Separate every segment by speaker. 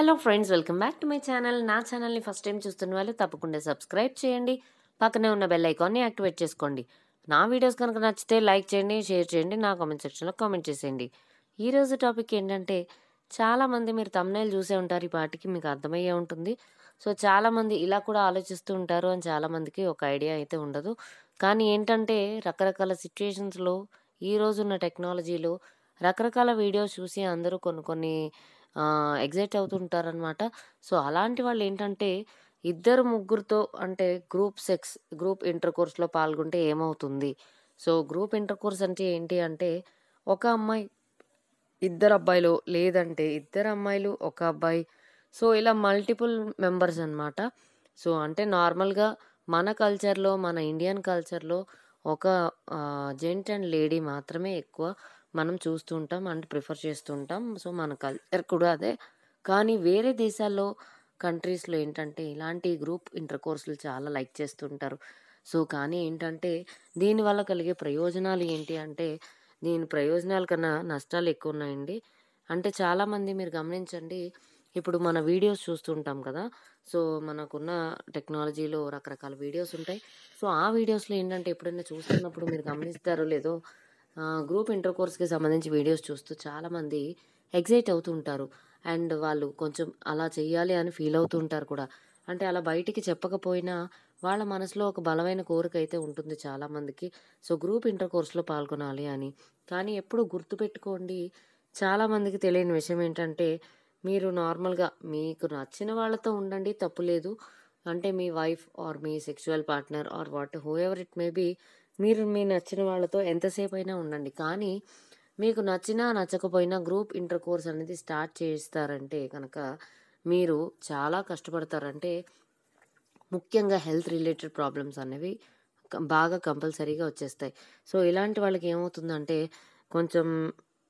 Speaker 1: Hello friends welcome back to my channel నా ఛానల్ని first time చూస్తున్న వాళ్ళు తప్పకుండా సబ్స్క్రైబ్ చేయండి. పక్కనే ఉన్న బెల్ ఐకాన్ని యాక్టివేట్ చేసుకోండి. నా వీడియోస్ కనుక నచ్చితే లైక్ చేయండి షేర్ చేయండి నా కామెంట్ సెక్షన్లో కామెంట్ చేసేయండి. ఈరోజు టాపిక్ ఏంటంటే చాలామంది మీరు తమ్నైల్ చూసే ఉంటారు ఈ పాటికి మీకు అర్థమయ్యే ఉంటుంది. సో చాలామంది ఇలా కూడా ఆలోచిస్తూ ఉంటారు అని చాలామందికి ఒక ఐడియా అయితే ఉండదు. కానీ ఏంటంటే రకరకాల సిచ్యుయేషన్స్లో ఈ రోజున్న టెక్నాలజీలో రకరకాల వీడియోస్ చూసి అందరూ కొన్ని కొన్ని ఎగ్జైట్ అవుతుంటారనమాట సో అలాంటి వాళ్ళు ఏంటంటే ఇద్దరు ముగ్గురుతో అంటే గ్రూప్ సెక్స్ గ్రూప్ ఇంటర్ కోర్స్లో పాల్గొంటే ఏమవుతుంది? సో గ్రూప్ ఇంటర్ కోర్స్ అంటే ఏంటి అంటే ఒక అమ్మాయి ఇద్దరు అబ్బాయిలు లేదంటే ఇద్దరు అమ్మాయిలు ఒక అబ్బాయి. సో ఇలా మల్టిపుల్ మెంబర్స్ అనమాట సో అంటే నార్మల్గా మన కల్చర్లో మన ఇండియన్ కల్చర్లో ఒక జెంట్ అండ్ లేడీ మాత్రమే ఎక్కువ. మనం చూస్తూ ఉంటాం అండ్ ప్రిఫర్ చేస్తూ ఉంటాం. సో మన కల్చర్ కూడా అదే. కానీ వేరే దేశాల్లో కంట్రీస్లో ఏంటంటే ఇలాంటి గ్రూప్ ఇంటర్ కోర్సులు చాలా లైక్ చేస్తుంటారు. సో కానీ ఏంటంటే దీనివల్ల కలిగే ప్రయోజనాలు ఏంటి అంటే దీని ప్రయోజనాల కన్నా నష్టాలు ఎక్కువ ఉన్నాయండి. అంటే చాలామంది మీరు గమనించండి ఇప్పుడు మన వీడియోస్ చూస్తుంటాం కదా. సో మనకున్న టెక్నాలజీలో రకరకాల వీడియోస్ ఉంటాయి. సో ఆ వీడియోస్లో ఏంటంటే ఎప్పుడైనా చూస్తున్నప్పుడు మీరు గమనిస్తారో లేదో గ్రూప్ ఇంటర్ కోర్స్కి సంబంధించి వీడియోస్ చూస్తూ చాలామంది ఎగ్జైట్ అవుతుంటారు అండ్ వాళ్ళు కొంచెం అలా చేయాలి అని ఫీల్ అవుతుంటారు కూడా. అంటే అలా బయటికి చెప్పకపోయినా వాళ్ళ మనసులో ఒక బలమైన కోరిక అయితే ఉంటుంది చాలామందికి. సో గ్రూప్ ఇంటర్ కోర్స్లో పాల్గొనాలి అని. కానీ ఎప్పుడు గుర్తుపెట్టుకోండి చాలామందికి తెలియని విషయం ఏంటంటే మీరు నార్మల్గా మీకు నచ్చిన వాళ్ళతో ఉండండి తప్పు లేదు. అంటే మీ wife or me sexual partner or what whoever it may be మీరు మీ నచ్చిన వాళ్ళతో ఎంతసేపు అయినా ఉండండి. కానీ మీకు నచ్చినా నచ్చకపోయినా గ్రూప్ ఇంటర్ కోర్స్ అనేది స్టార్ట్ చేస్తారంటే కనుక మీరు చాలా కష్టపడతారంటే ముఖ్యంగా హెల్త్ రిలేటెడ్ ప్రాబ్లమ్స్ అనేవి బాగా కంపల్సరీగా వచ్చేస్తాయి. సో ఇలాంటి వాళ్ళకి ఏమవుతుందంటే కొంచెం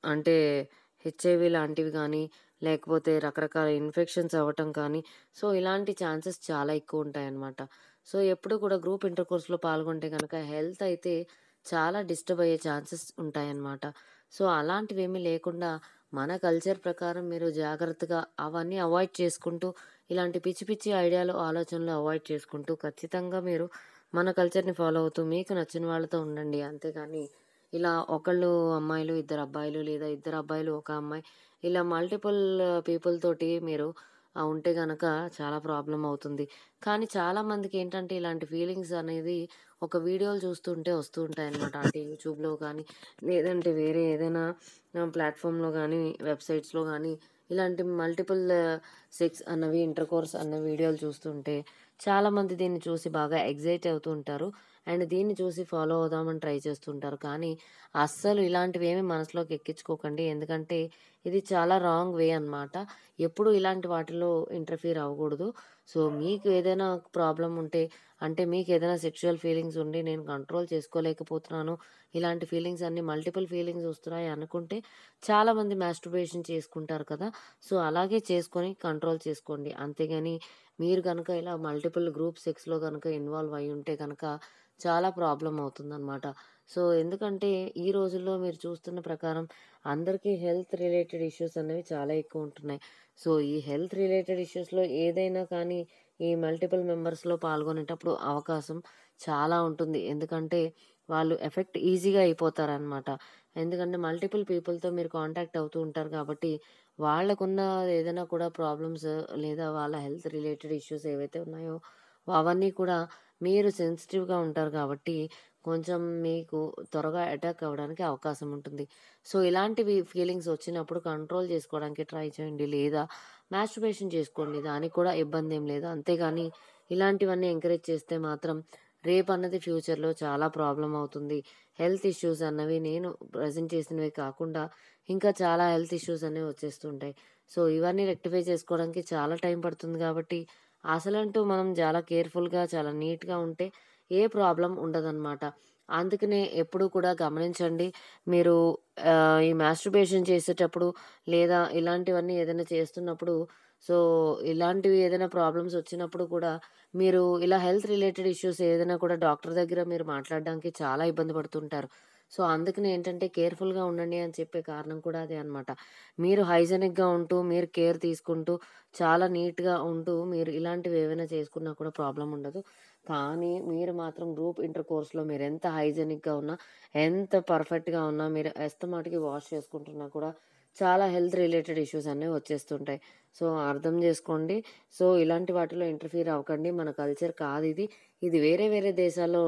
Speaker 1: అంటే హెచ్ఐవి లాంటివి కానీ లేకపోతే రకరకాల ఇన్ఫెక్షన్స్ అవ్వటం కానీ సో ఇలాంటి ఛాన్సెస్ చాలా ఎక్కువ ఉంటాయన్నమాట. సో ఎప్పుడు కూడా గ్రూప్ ఇంటర్ కోర్స్లో పాల్గొంటే కనుక హెల్త్ అయితే చాలా డిస్టర్బ్ అయ్యే ఛాన్సెస్ ఉంటాయన్నమాట. సో అలాంటివి ఏమీ లేకుండా మన కల్చర్ ప్రకారం మీరు జాగ్రత్తగా అవన్నీ అవాయిడ్ చేసుకుంటూ ఇలాంటి పిచ్చి పిచ్చి ఐడియాలు ఆలోచనలు అవాయిడ్ చేసుకుంటూ ఖచ్చితంగా మీరు మన కల్చర్ని ఫాలో అవుతూ మీకు నచ్చిన వాళ్ళతో ఉండండి. అంతేగాని ఇలా ఒకళ్ళు అమ్మాయిలు ఇద్దరు అబ్బాయిలు లేదా ఇద్దరు అబ్బాయిలు ఒక అమ్మాయి ఇలా మల్టిపుల్ పీపుల్ తోటి మీరు ఉంటే గనక చాలా ప్రాబ్లం అవుతుంది. కానీ చాలామందికి ఏంటంటే ఇలాంటి ఫీలింగ్స్ అనేది ఒక వీడియోలు చూస్తుంటే వస్తూ ఉంటాయి అనమాట అంటే యూట్యూబ్లో కానీ లేదంటే వేరే ఏదైనా ప్లాట్ఫామ్లో కానీ వెబ్సైట్స్లో కానీ ఇలాంటి మల్టిపుల్ సెక్స్ అన్నవి ఇంటర్ కోర్స్ అన్న వీడియోలు చూస్తుంటే చాలామంది దీన్ని చూసి బాగా ఎగ్జైట్ అవుతూ ఉంటారు. అండ్ దీన్ని చూసి ఫాలో అవుదామని ట్రై చేస్తుంటారు. కానీ అస్సలు ఇలాంటివి ఏమి మనసులోకి ఎక్కించుకోకండి. ఎందుకంటే ఇది చాలా రాంగ్ వే అన్నమాట. ఎప్పుడు ఇలాంటి వాటిలో ఇంటర్ఫీర్ అవ్వకూడదు. సో మీకు ఏదైనా ప్రాబ్లం ఉంటే అంటే మీకు ఏదైనా సెక్షువల్ ఫీలింగ్స్ ఉండి నేను కంట్రోల్ చేసుకోలేకపోతున్నాను ఇలాంటి ఫీలింగ్స్ అన్ని మల్టిపుల్ ఫీలింగ్స్ వస్తున్నాయి అనుకుంటే చాలామంది మాస్టర్బేషన్ చేసుకుంటారు కదా. సో అలాగే చేసుకొని కంట్రోల్ చేసుకోండి. అంతేగాని మీరు కనుక ఇలా మల్టిపుల్ గ్రూప్ సెక్స్లో కనుక ఇన్వాల్వ్ అయి ఉంటే కనుక చాలా ప్రాబ్లం అవుతుందన్నమాట. సో ఎందుకంటే ఈ రోజుల్లో మీరు చూస్తున్న ప్రకారం అందరికీ హెల్త్ రిలేటెడ్ ఇష్యూస్ అనేవి చాలా ఎక్కువ ఉంటున్నాయి. సో ఈ హెల్త్ రిలేటెడ్ ఇష్యూస్లో ఏదైనా కానీ ఈ మల్టిపుల్ మెంబర్స్లో పాల్గొనేటప్పుడు అవకాశం చాలా ఉంటుంది. ఎందుకంటే వాళ్ళు ఎఫెక్ట్ ఈజీగా అయిపోతారనమాట ఎందుకంటే మల్టిపుల్ పీపుల్తో మీరు కాంటాక్ట్ అవుతూ ఉంటారు కాబట్టి వాళ్ళకున్న ఏదైనా కూడా ప్రాబ్లమ్స్ లేదా వాళ్ళ హెల్త్ రిలేటెడ్ ఇష్యూస్ ఏవైతే ఉన్నాయో అవన్నీ కూడా మీరు సెన్సిటివ్గా ఉంటారు కాబట్టి కొంచెం మీకు త్వరగా అటాక్ అవ్వడానికి అవకాశం ఉంటుంది. సో ఇలాంటివి ఫీలింగ్స్ వచ్చినప్పుడు కంట్రోల్ చేసుకోవడానికి ట్రై చేయండి. లేదా మ్యాస్ట్రుబేషన్ చేసుకోండి. దానికి కూడా ఇబ్బంది ఏం లేదు. అంతేగాని ఇలాంటివన్నీ ఎంకరేజ్ చేస్తే మాత్రం రేపు అన్నది ఫ్యూచర్లో చాలా ప్రాబ్లం అవుతుంది. హెల్త్ ఇష్యూస్ అన్నవి నేను ప్రజెంట్ చేసినవి కాకుండా ఇంకా చాలా హెల్త్ ఇష్యూస్ అనేవి వచ్చేస్తుంటాయి. సో ఇవన్నీ రెక్టిఫై చేసుకోవడానికి చాలా టైం పడుతుంది కాబట్టి అసలంటూ మనం చాలా కేర్ఫుల్గా చాలా నీట్గా ఉంటే ఏ ప్రాబ్లం ఉండదన్నమాట అందుకనే ఎప్పుడు కూడా గమనించండి మీరు ఈ మాస్టర్బేషన్ చేసేటప్పుడు లేదా ఇలాంటివన్నీ ఏదైనా చేస్తున్నప్పుడు సో, ఇలాంటివి ఏదైనా ప్రాబ్లమ్స్ వచ్చినప్పుడు కూడా మీరు ఇలా హెల్త్ రిలేటెడ్ ఇష్యూస్ ఏదైనా కూడా డాక్టర్ దగ్గర మీరు మాట్లాడడానికి చాలా ఇబ్బంది పడుతుంటారు. సో, అందుకనే ఏంటంటే కేర్‌ఫుల్‌గా ఉండండి అని చెప్పే కారణం కూడా అదే అనమాట. మీరు హైజెనిక్గా ఉంటూ, మీరు కేర్ తీసుకుంటూ, చాలా నీట్‌గా ఉంటూ మీరు ఇలాంటివి ఏవైనా చేసుకున్నా కూడా ప్రాబ్లం ఉండదు. కానీ మీరు మాత్రం గ్రూప్ ఇంటర్ కోర్స్‌లో మీరు ఎంత హైజెనిక్గా ఉన్నా, ఎంత పర్ఫెక్ట్‌గా ఉన్నా, మీరు ఎస్తమాటికి వాష్ చేసుకుంటున్నా కూడా చాలా హెల్త్ రిలేటెడ్ ఇష్యూస్ అనేవి వచ్చేస్తుంటాయి. సో, అర్థం చేసుకోండి. సో, ఇలాంటి వాటిలో ఇంటర్ఫీర్ అవ్వకండి. మన కల్చర్ కాదు ఇది ఇది వేరే వేరే దేశాల్లో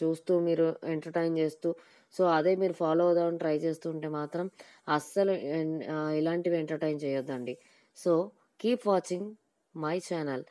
Speaker 1: చూస్తూ మీరు ఎంటర్‌టైన్ చేస్తూ, సో, అదే మీరు ఫాలో అవుదామని ట్రై చేస్తుంటే మాత్రం అస్సలు ఇలాంటివి ఎంటర్‌టైన్ చేయొద్దండి. So, keep watching my channel.